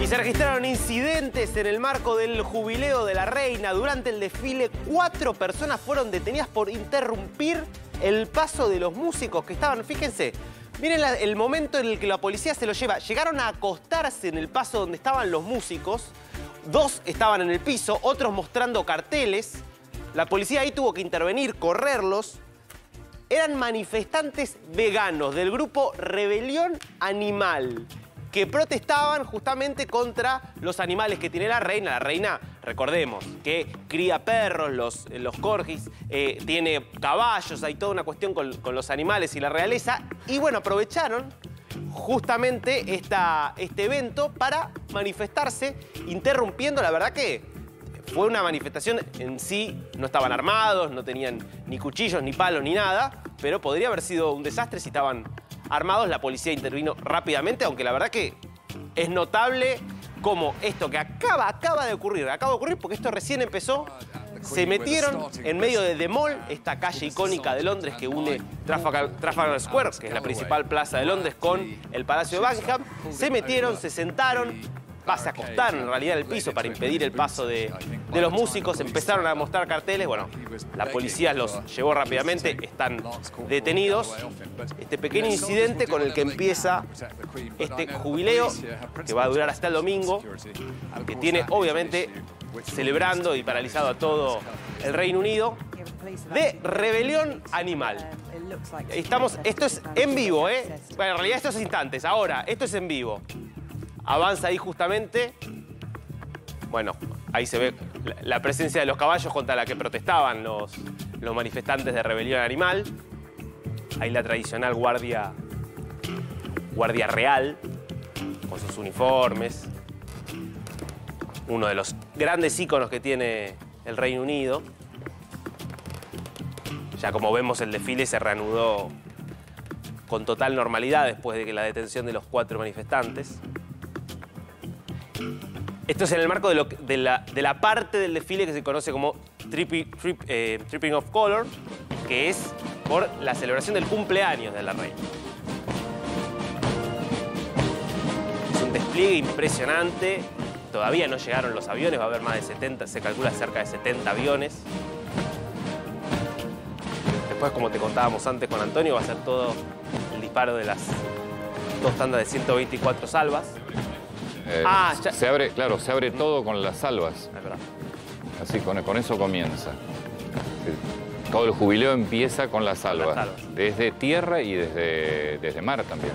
Y se registraron incidentes en el marco del jubileo de la reina. Durante el desfile, cuatro personas fueron detenidas por interrumpir el paso de los músicos que estaban, fíjense, miren el momento en el que la policía se los lleva. Llegaron a acostarse en el paso donde estaban los músicos. Dos estaban en el piso, otros mostrando carteles. La policía ahí tuvo que intervenir, correrlos. Eran manifestantes veganos del grupo Rebelión Animal que protestaban justamente contra los animales que tiene la reina. La reina, recordemos, que cría perros, los, los corgis, eh, tiene caballos, hay toda una cuestión con, los animales y la realeza. Y bueno, aprovecharon justamente esta, este evento para manifestarse, interrumpiendo, la verdad que fue una manifestación en sí, no estaban armados, no tenían ni cuchillos, ni palos, ni nada, pero podría haber sido un desastre si estaban armados, la policía intervino rápidamente, aunque la verdad que es notable como esto que acaba, acaba de ocurrir, acaba de ocurrir porque esto recién empezó, se metieron en medio de The Mall, esta calle icónica de Londres que une Trafalgar, Square, que es la principal plaza de Londres, con el Palacio de Buckingham, se metieron, se sentaron, pase a acostar en realidad el piso para impedir el paso de, los músicos, empezaron a mostrar carteles, bueno, la policía los llevó rápidamente, están detenidos. Este pequeño incidente con el que empieza este jubileo, que va a durar hasta el domingo, que tiene obviamente celebrando y paralizado a todo el Reino Unido, de rebelión animal. Estamos, esto es en vivo, ¿eh? Bueno, en realidad esto es instantes, ahora, esto es en vivo avanza ahí justamente. Bueno, ahí se ve la presencia de los caballos contra la que protestaban los, los manifestantes de rebelión animal. Ahí la tradicional guardia, guardia real, con sus uniformes. Uno de los grandes íconos que tiene el Reino Unido. Ya como vemos el desfile se reanudó con total normalidad después de que la detención de los cuatro manifestantes. Esto es en el marco de, la, parte del desfile que se conoce como eh, Tripping of Color, que es por la celebración del cumpleaños de la reina. Es un despliegue impresionante. Todavía no llegaron los aviones, va a haber más de 70, se calcula cerca de 70 aviones. Después, como te contábamos antes con Antonio, va a ser todo el disparo de las dos tandas de 124 salvas. Eh, ah, se abre, claro, se abre todo con las salvas. Así, con, con eso comienza. Todo el jubileo empieza con las salvas. Desde tierra y desde, desde mar también.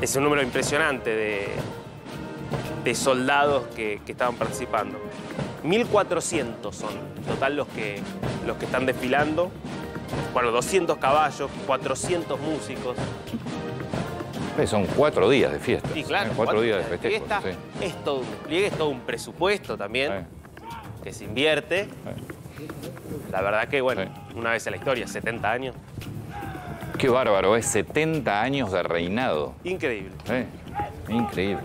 Es un número impresionante de, de soldados que, que, estaban participando. 1.400 son en total los que, los que están desfilando. Bueno, 200 caballos, 400 músicos. Son cuatro días de fiesta. Sí, claro. Cuatro, días de festejo. Fiesta, Es todo un despliegue, es todo un presupuesto también que se invierte. La verdad que, bueno, una vez en la historia, 70 años. Qué bárbaro, es 70 años de reinado. Increíble. Increíble.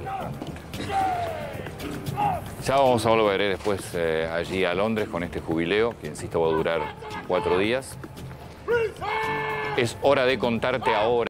Ya vamos a volver ¿eh? después eh, allí a Londres con este jubileo, que insisto va a durar cuatro días. Es hora de contarte ahora.